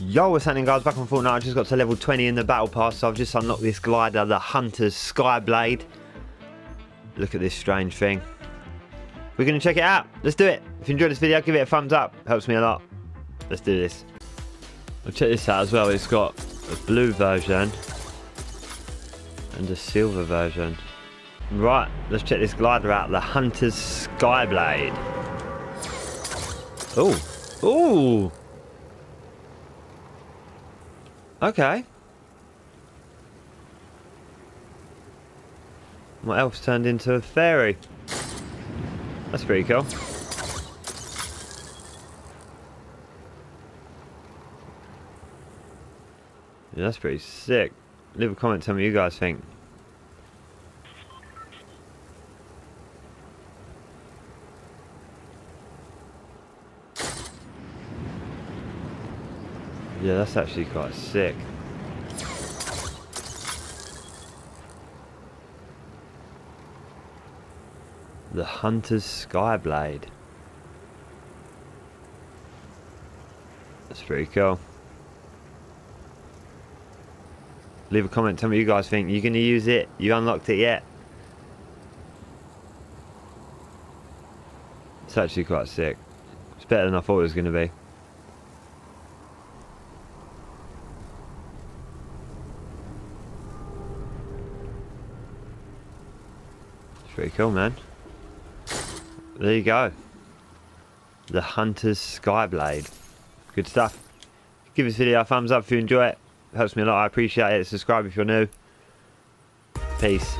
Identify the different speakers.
Speaker 1: Yo, what's happening guys? Back on Fortnite, I just got to level 20 in the battle pass, so I've just unlocked this glider, the Hunter's Skyblade. Look at this strange thing. We're going to check it out. Let's do it. If you enjoyed this video, give it a thumbs up. Helps me a lot. Let's do this. I'll check this out as well. It's got a blue version and a silver version. Right, let's check this glider out, the Hunter's Skyblade. Oh, oh! Okay. What else turned into a fairy? That's pretty cool. Yeah, that's pretty sick. Leave a comment, tell me what you guys think. Yeah, that's actually quite sick. The Hunter's Skyblade. That's pretty cool. Leave a comment, tell me what you guys think. You're gonna use it? You unlocked it yet? It's actually quite sick. It's better than I thought it was gonna be. Pretty cool, man. There you go. The Hunter's Skyblade. Good stuff. Give this video a thumbs up if you enjoy it. Helps me a lot. I appreciate it. Subscribe if you're new. Peace.